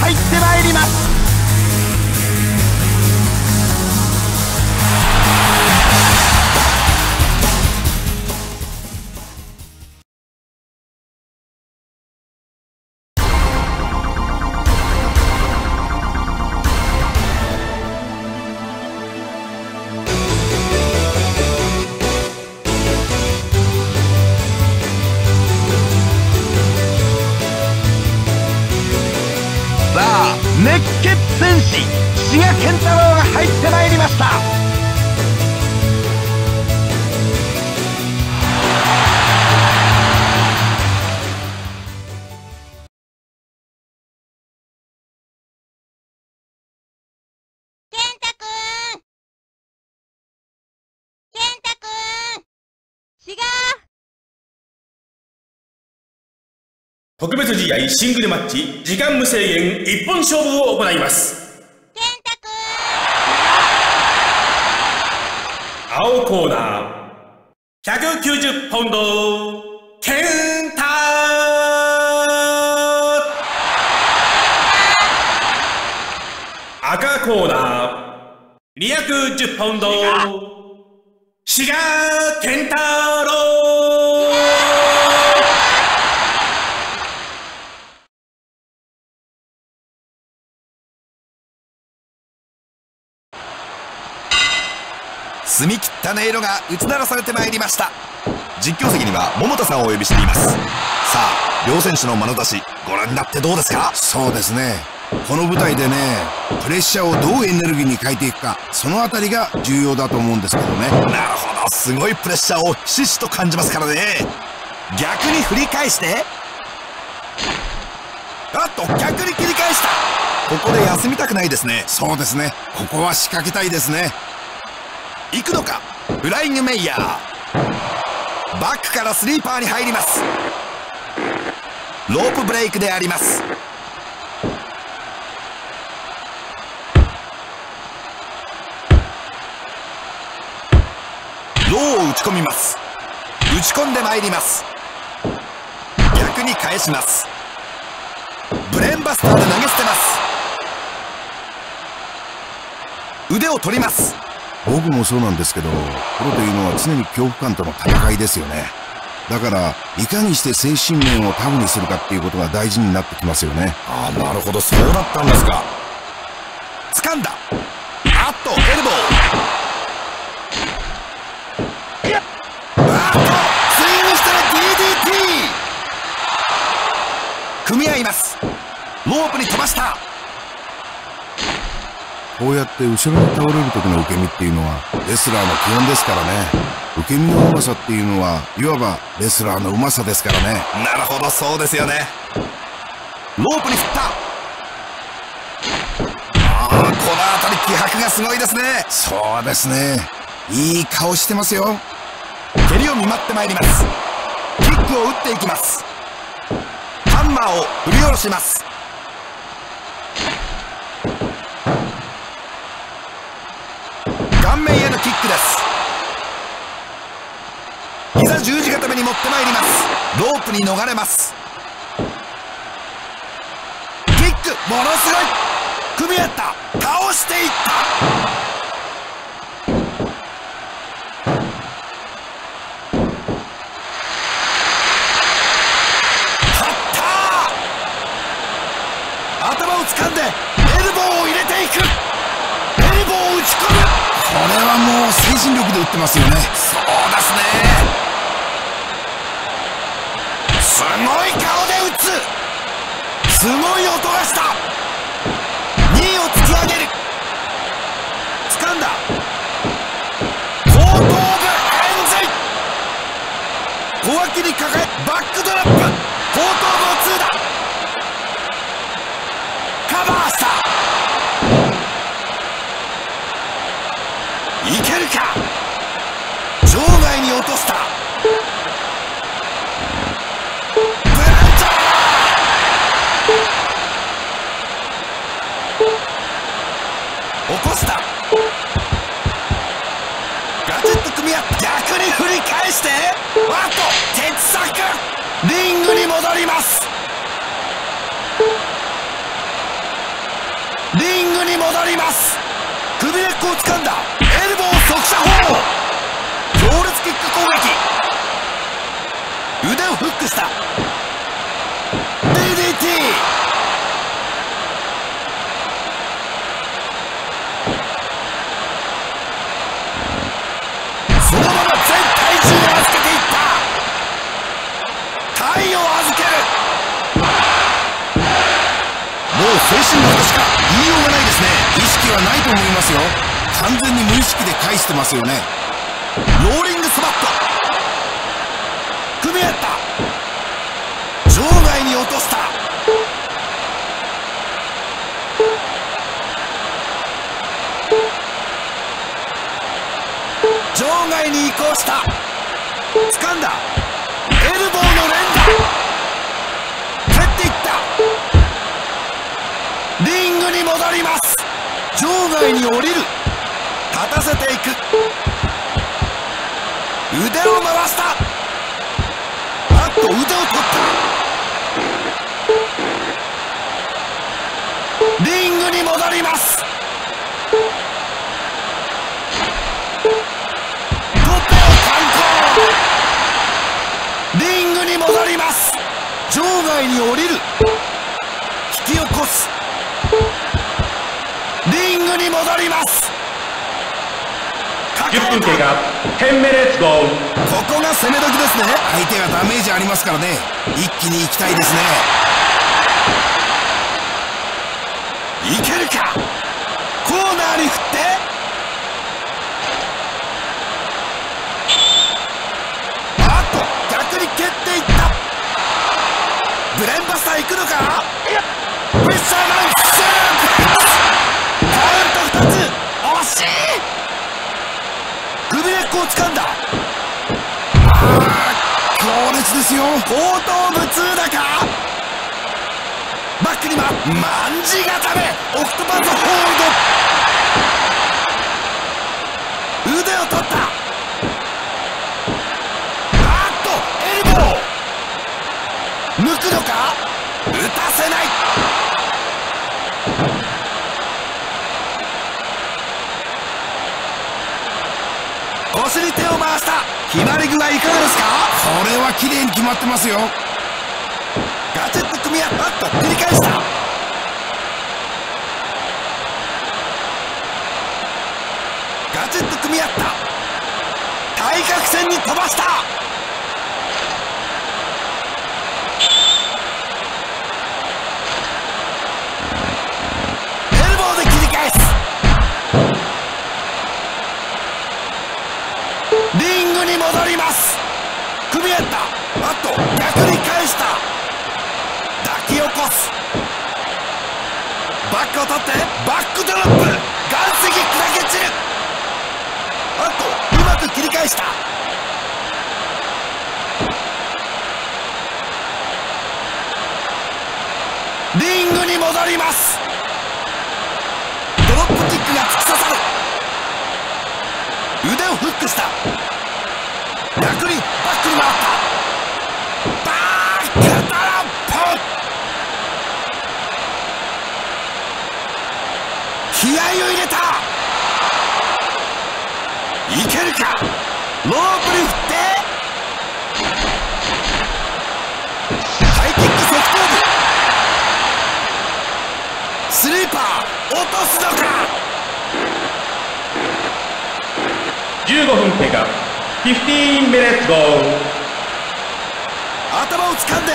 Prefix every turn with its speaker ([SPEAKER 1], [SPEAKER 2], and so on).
[SPEAKER 1] 入ってまいります。熱血戦士志賀
[SPEAKER 2] 健太郎が入ってまいりました。健太くん！
[SPEAKER 3] 特別試合シングルマッチ時間無制限一本勝負を行います。健太君青コーナー。190ポンド。健太赤コーナー。210ポンド。志賀健太郎
[SPEAKER 1] 澄み切った音色が打ち鳴らされてまいりました。実況席には桃田さんをお呼びしています。さあ両選手の眼差しご覧になってどうですか？
[SPEAKER 4] そうですね。この舞台でねプレッシャーをどうエネルギーに変えていくかその辺りが重要だと思うんですけどね。なる
[SPEAKER 1] ほど。すごいプレッシャーをひしひしと感じますからね。逆に振り返して。あっと逆に切り返した。ここで休みたくないですね。
[SPEAKER 4] そうですね。ここは仕掛けたいですね
[SPEAKER 1] 行くのか？フライングメイヤー。バックからスリーパーに入ります。ロープブレイクであります。ローを打ち込みます。打ち込んでまいります。逆に返します。ブレーンバスターで投げ捨てます。腕を取ります。
[SPEAKER 4] 僕もそうなんですけどプロというのは常に恐怖感との戦いですよね。だからいかにして精神面をタフにするかっていうことが大事になってきますよね。
[SPEAKER 1] ああなるほど。そうだったんですか。掴んだ。あっとエルボー。あっとスイングしたら DDT 組み合います。ロープに飛ばした。
[SPEAKER 4] こうやって後ろに倒れる時の受け身っていうのはレスラーの基本ですからね。受け身のうまさっていうのはいわばレスラーのうまさですからね。
[SPEAKER 1] なるほどそうですよね。ロープに振った。ああこの辺り気迫がすごいですね。
[SPEAKER 4] そうですね。いい顔してますよ。
[SPEAKER 1] 蹴りを見舞ってまいります。キックを打っていきます。ハンマーを振り下ろします。キックです。膝十字固めに持ってまいります。ロープに逃れます。キックものすごい。組み合った。倒していった。頭を掴んでエルボーを入れていく。
[SPEAKER 4] はもう精神力で打ってますよね。そうです
[SPEAKER 1] ね。すごい顔で打つ。すごい音がした。2位を突き上げる。掴んだ。後頭部エンズイ小脇に抱え逆に振り返して。あと鉄柵。リングに戻ります。リングに戻ります。首根っこを掴んだ。エルボー速射砲。強烈キック攻撃。腕をフックした。う精神力としか。言いようがないですね。意識
[SPEAKER 4] はないと思いますよ。完全に無意識で返してますよね。
[SPEAKER 1] ローリングスマット組み合った。場外に落とした。場外に移行した。掴んだ。エルボーの連打。ングに戻ります。場外に降りる。立たせていく。腕を回した。あっと腕を取った。リングに戻ります。
[SPEAKER 3] 10分経過。10 minutes go
[SPEAKER 1] ここが攻め時ですね。
[SPEAKER 4] 相手がダメージありますからね。一気に行きたいですね。
[SPEAKER 1] いけるか？コーナーに振って。あっと逆に蹴っていった。ブレンバスター行くのか？フィッシャ首根っこを掴んだ。
[SPEAKER 4] 強烈ですよ。
[SPEAKER 1] 後頭部痛打か。バックにはまんじ固め。オクトパスホールド腕を取ったあっとエルボー抜くのか打たせない腰に手を回した。決まり具合いかがですか？
[SPEAKER 4] これは綺麗に決まってますよ。
[SPEAKER 1] ガチッと組み合った？あっと繰り返した。ガチッと組み合った。対角線に飛ばした戻ります。組み合った。あと逆に返した。抱き起こす。バックを取って。バックドロップ。岩石砕け散る。あとうまく切り返した。リングに戻ります。ドロップキックが突き刺さる。腕をフックした。逆にバックに回ったバックドロップ気合を入れた。いけるかロープに振ってハイキック側頭部スリーパー落とすのか。
[SPEAKER 3] 15分経過。15 minutes go
[SPEAKER 1] 頭を掴んで